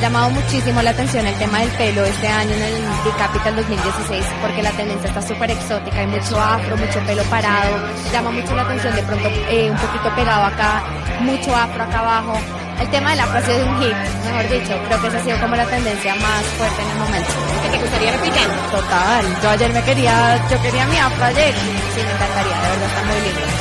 llamado muchísimo la atención el tema del pelo este año en el D-Capital 2016 porque la tendencia está súper exótica, hay mucho afro, mucho pelo parado, llama mucho la atención de pronto eh, un poquito pegado acá, mucho afro acá abajo. El tema del afro ha sido un hit, mejor dicho, creo que esa ha sido como la tendencia más fuerte en el momento. ¿Que te gustaría replicar? Total, yo ayer me quería, yo quería mi afro ayer, sí, me encantaría, de verdad está muy lindo.